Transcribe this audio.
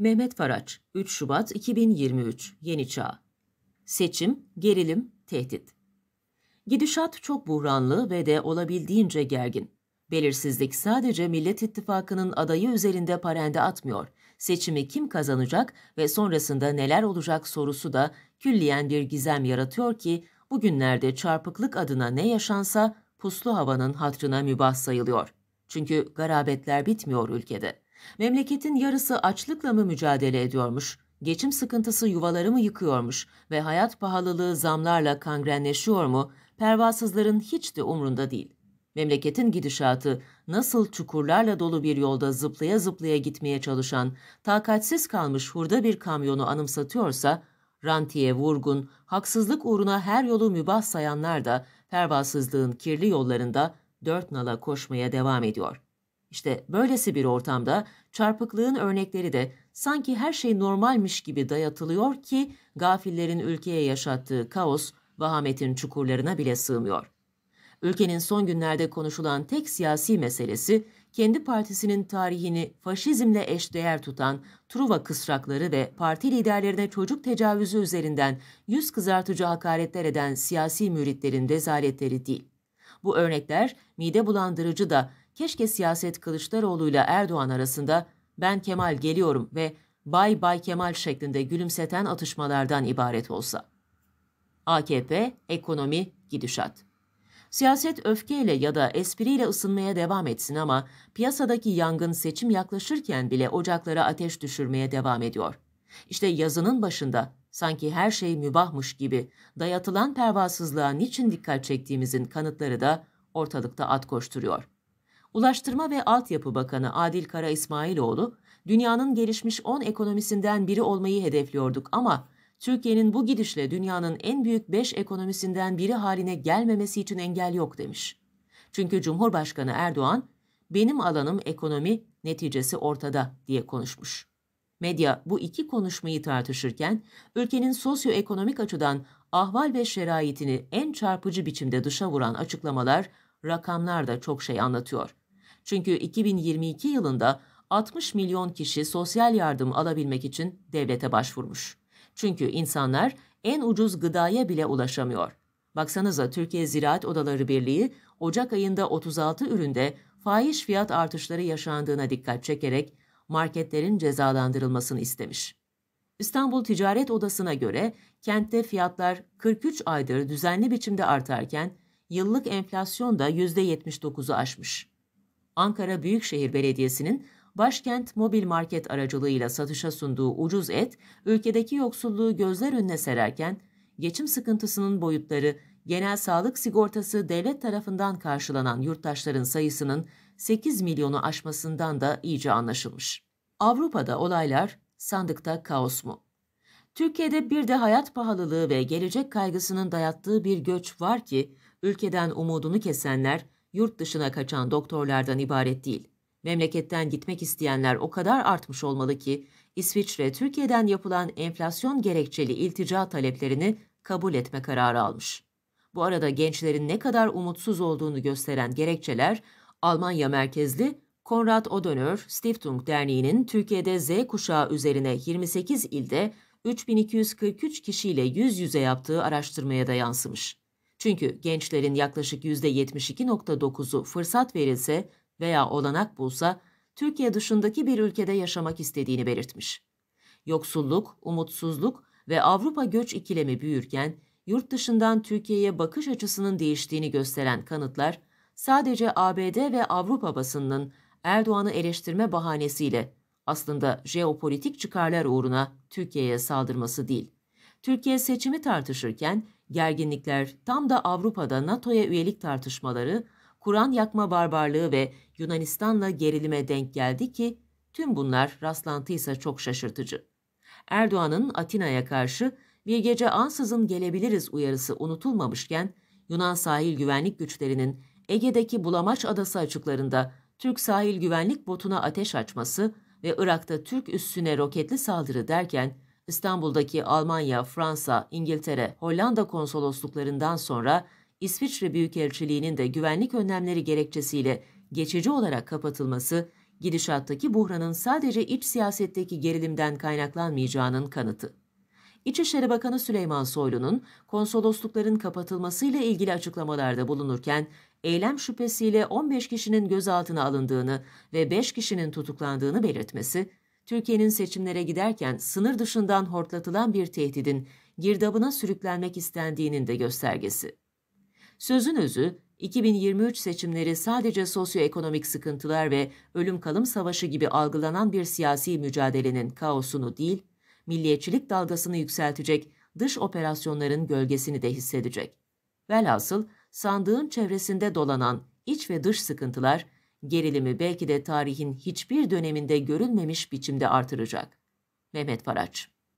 Mehmet Faraç, 3 Şubat 2023, Yeni Çağ. Seçim, gerilim, tehdit. Gidişat çok buhranlı ve de olabildiğince gergin. Belirsizlik sadece Millet İttifakı'nın adayı üzerinde parende atmıyor. Seçimi kim kazanacak ve sonrasında neler olacak sorusu da külliyen bir gizem yaratıyor ki bugünlerde çarpıklık adına ne yaşansa puslu havanın hatrına mübah sayılıyor. Çünkü garabetler bitmiyor ülkede. Memleketin yarısı açlıkla mı mücadele ediyormuş, geçim sıkıntısı yuvaları mı yıkıyormuş ve hayat pahalılığı zamlarla kangrenleşiyor mu, pervasızların hiç de umrunda değil. Memleketin gidişatı nasıl çukurlarla dolu bir yolda zıplaya zıplaya gitmeye çalışan, takatsiz kalmış hurda bir kamyonu anımsatıyorsa, rantiye vurgun, haksızlık uğruna her yolu mübah sayanlar da pervasızlığın kirli yollarında dört nala koşmaya devam ediyor. İşte böylesi bir ortamda çarpıklığın örnekleri de sanki her şey normalmiş gibi dayatılıyor ki gafillerin ülkeye yaşattığı kaos vahametin çukurlarına bile sığmıyor. Ülkenin son günlerde konuşulan tek siyasi meselesi kendi partisinin tarihini faşizmle eşdeğer tutan Truva kısrakları ve parti liderlerine çocuk tecavüzü üzerinden yüz kızartıcı hakaretler eden siyasi müritlerin rezaletleri değil. Bu örnekler mide bulandırıcı da keşke siyaset Kılıçdaroğlu ile Erdoğan arasında ben Kemal geliyorum ve Bay Bay Kemal şeklinde gülümseten atışmalardan ibaret olsa. AKP, ekonomi, gidişat. Siyaset öfkeyle ya da espriyle ısınmaya devam etsin ama piyasadaki yangın seçim yaklaşırken bile ocaklara ateş düşürmeye devam ediyor. İşte yazının başında sanki her şey mübahmış gibi dayatılan pervasızlığa niçin dikkat çektiğimizin kanıtları da ortalıkta at koşturuyor. Ulaştırma ve Altyapı Bakanı Adil Kara İsmailoğlu, dünyanın gelişmiş 10 ekonomisinden biri olmayı hedefliyorduk ama Türkiye'nin bu gidişle dünyanın en büyük 5 ekonomisinden biri haline gelmemesi için engel yok demiş. Çünkü Cumhurbaşkanı Erdoğan, benim alanım ekonomi, neticesi ortada diye konuşmuş. Medya bu iki konuşmayı tartışırken ülkenin sosyoekonomik açıdan ahval ve şeraitini en çarpıcı biçimde dışa vuran açıklamalar, rakamlar da çok şey anlatıyor. Çünkü 2022 yılında 60 milyon kişi sosyal yardım alabilmek için devlete başvurmuş. Çünkü insanlar en ucuz gıdaya bile ulaşamıyor. Baksanıza Türkiye Ziraat Odaları Birliği Ocak ayında 36 üründe fahiş fiyat artışları yaşandığına dikkat çekerek marketlerin cezalandırılmasını istemiş. İstanbul Ticaret Odası'na göre kentte fiyatlar 43 aydır düzenli biçimde artarken yıllık enflasyon da %79'u aşmış. Ankara Büyükşehir Belediyesi'nin başkent mobil market aracılığıyla satışa sunduğu ucuz et, ülkedeki yoksulluğu gözler önüne sererken, geçim sıkıntısının boyutları, genel sağlık sigortası devlet tarafından karşılanan yurttaşların sayısının 8 milyonu aşmasından da iyice anlaşılmış. Avrupa'da olaylar sandıkta kaos mu? Türkiye'de bir de hayat pahalılığı ve gelecek kaygısının dayattığı bir göç var ki, ülkeden umudunu kesenler, yurt dışına kaçan doktorlardan ibaret değil. Memleketten gitmek isteyenler o kadar artmış olmalı ki İsviçre Türkiye'den yapılan enflasyon gerekçeli iltica taleplerini kabul etme kararı almış. Bu arada gençlerin ne kadar umutsuz olduğunu gösteren gerekçeler Almanya merkezli Konrad Odenör Stiftung Derneği'nin Türkiye'de Z kuşağı üzerine 28 ilde 3243 kişiyle yüz yüze yaptığı araştırmaya da yansımış. Çünkü gençlerin yaklaşık %72.9'u fırsat verilse veya olanak bulsa Türkiye dışındaki bir ülkede yaşamak istediğini belirtmiş. Yoksulluk, umutsuzluk ve Avrupa göç ikilemi büyürken yurt dışından Türkiye'ye bakış açısının değiştiğini gösteren kanıtlar sadece ABD ve Avrupa basınının Erdoğan'ı eleştirme bahanesiyle aslında jeopolitik çıkarlar uğruna Türkiye'ye saldırması değil. Türkiye seçimi tartışırken gerginlikler tam da Avrupa'da NATO'ya üyelik tartışmaları Kur'an yakma barbarlığı ve Yunanistan'la gerilime denk geldi ki tüm bunlar rastlantıysa çok şaşırtıcı. Erdoğan'ın Atina'ya karşı bir gece ansızın gelebiliriz uyarısı unutulmamışken Yunan sahil güvenlik güçlerinin Ege'deki Bulamaç Adası açıklarında Türk sahil güvenlik botuna ateş açması ve Irak'ta Türk üssüne roketli saldırı derken İstanbul'daki Almanya, Fransa, İngiltere, Hollanda konsolosluklarından sonra İsviçre Büyükelçiliği'nin de güvenlik önlemleri gerekçesiyle geçici olarak kapatılması gidişattaki buhranın sadece iç siyasetteki gerilimden kaynaklanmayacağının kanıtı. İçişleri Bakanı Süleyman Soylu'nun konsoloslukların kapatılmasıyla ilgili açıklamalarda bulunurken eylem şüphesiyle 15 kişinin gözaltına alındığını ve 5 kişinin tutuklandığını belirtmesi, Türkiye'nin seçimlere giderken sınır dışından hortlatılan bir tehdidin girdabına sürüklenmek istendiğinin de göstergesi. Sözün özü, 2023 seçimleri sadece sosyoekonomik sıkıntılar ve ölüm kalım savaşı gibi algılanan bir siyasi mücadelenin kaosunu değil, milliyetçilik dalgasını yükseltecek dış operasyonların gölgesini de hissedecek. Velhasıl sandığın çevresinde dolanan iç ve dış sıkıntılar gerilimi belki de tarihin hiçbir döneminde görülmemiş biçimde artıracak. Mehmet Faraç